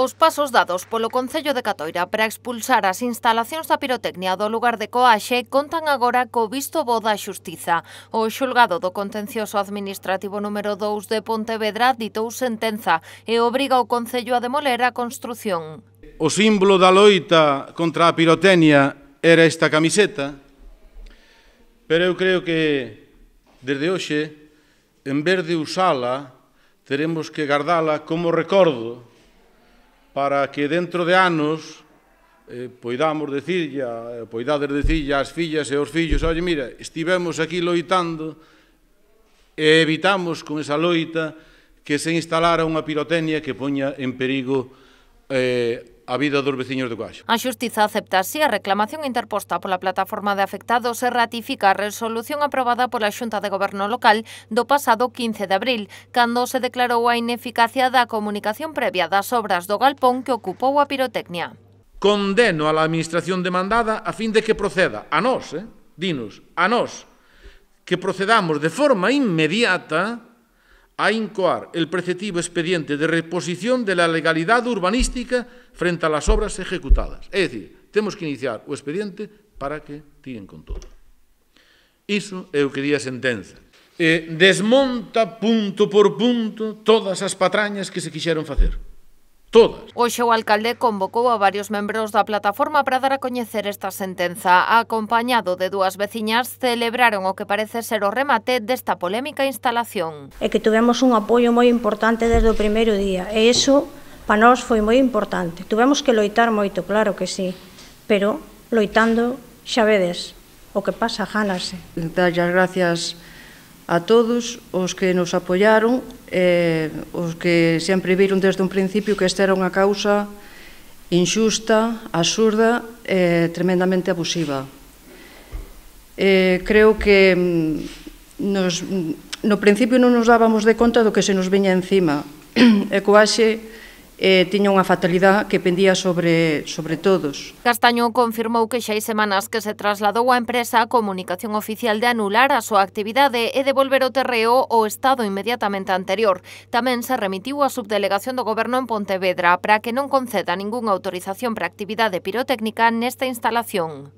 Os pasos dados polo Concello de Catoira para expulsar as instalacións da pirotecnia do lugar de Coaxe contan agora co visto bo da xustiza. O xulgado do contencioso administrativo número 2 de Pontevedra ditou sentenza e obriga o Concello a demoler a construción. O símbolo da loita contra a pirotecnia era esta camiseta, pero eu creo que desde hoxe, en vez de usala, teremos que guardala como recordo para que dentro de anos eh, poidamos decirlle, eh, poidades decirlle ás fillas e aos fillos, oi, mira, estivemos aquí loitando e evitamos con esa loita que se instalara unha pirotecnia que poña en perigo eh, a vida dos veciños de Coaxo. A Xustiza aceptase a reclamación interposta pola plataforma de afectados e ratifica a resolución aprobada pola Xunta de Goberno Local do pasado 15 de abril, cando se declarou a ineficacia da comunicación previa das obras do galpón que ocupou a pirotecnia. Condeno a la administración demandada a fin de que proceda a nós, eh? dinos, a nós, que procedamos de forma inmediata a incoar el preceptivo expediente de reposición de la legalidade urbanística frente a las obras ejecutadas. É dicir, temos que iniciar o expediente para que tiren con todo. Iso é o que di a sentenza. E desmonta punto por punto todas as patrañas que se quixeron facer todas. Hoxe o alcalde convocou a varios membros da plataforma para dar a coñecer esta sentenza. Acompañado de dúas veciñas, celebraron o que parece ser o remate desta polémica instalación. É que tivemos un apoio moi importante desde o primeiro día, e iso para nós foi moi importante. Tuvemos que loitar moito, claro que sí, pero loitando, xa vedes, o que pasa, jánase. Dar as gracias a todos os que nos apoiaron, eh, os que sempre viron desde un principio que esta era unha causa injusta, absurda e eh, tremendamente abusiva. Eh, creo que mm, nos, mm, no principio non nos dábamos de conta do que se nos viña encima. E coaxe eh, tiña unha fatalidade que pendía sobre, sobre todos. Castaño confirmou que xa hai semanas que se trasladou á empresa a comunicación oficial de anular a súa actividade e devolver o terreo ao estado inmediatamente anterior. Tamén se remitiu á subdelegación do goberno en Pontevedra para que non conceda ningunha autorización para actividade pirotécnica nesta instalación.